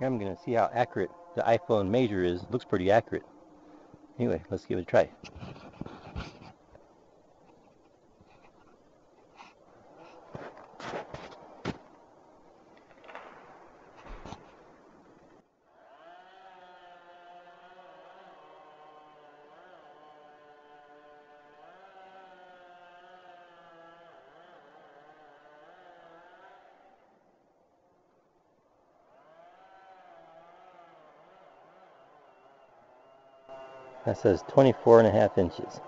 I'm going to see how accurate the iPhone measure is. It looks pretty accurate. Anyway, let's give it a try. That says 24 and a half inches.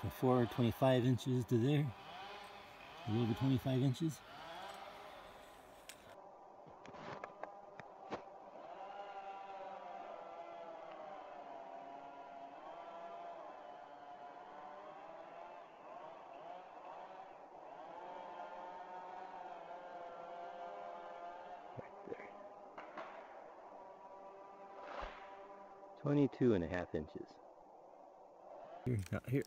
Twenty-four, twenty-five inches to there. A little over 25 inches. 22 and a half inches. Here, not here.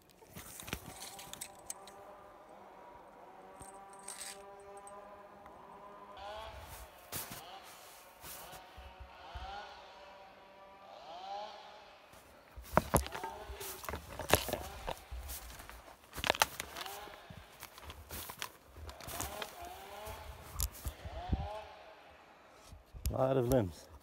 A lot of limbs.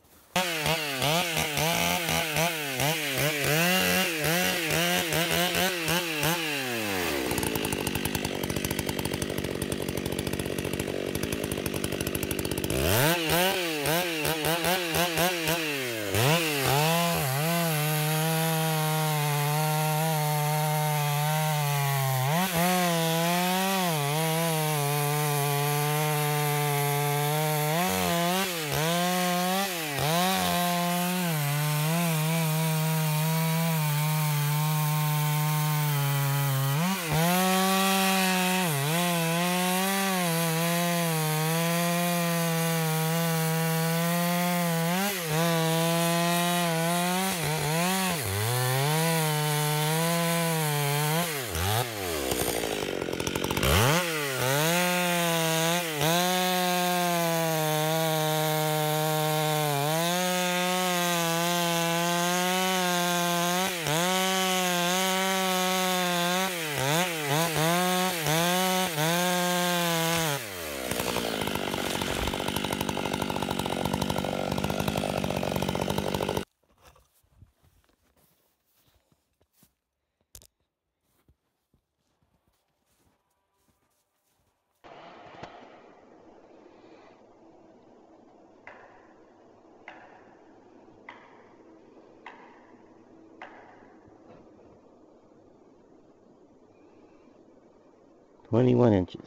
Twenty-one inches.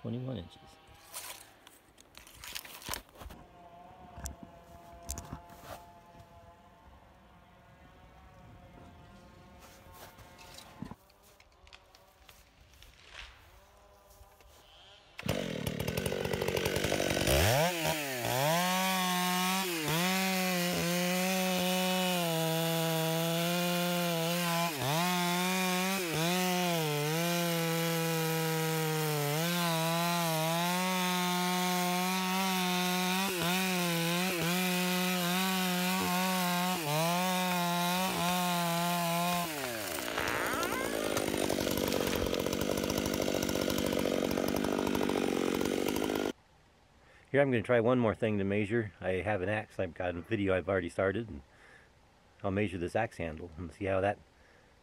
Twenty-one inches. Here I'm going to try one more thing to measure. I have an axe. I've got a video I've already started. And I'll measure this axe handle and see how that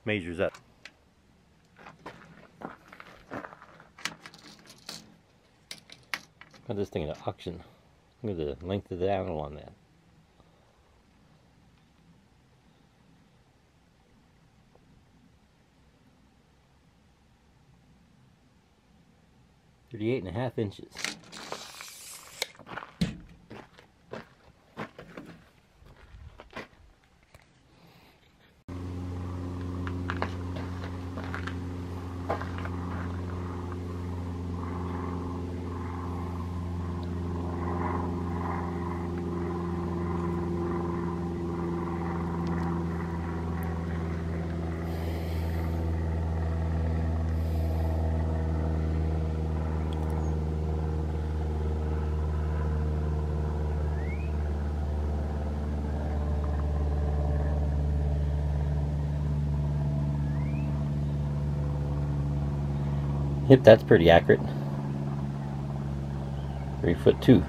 measures up. Got this thing at auction. Look at the length of the handle on that. Thirty-eight and a half inches. Yep, that's pretty accurate. Three foot two.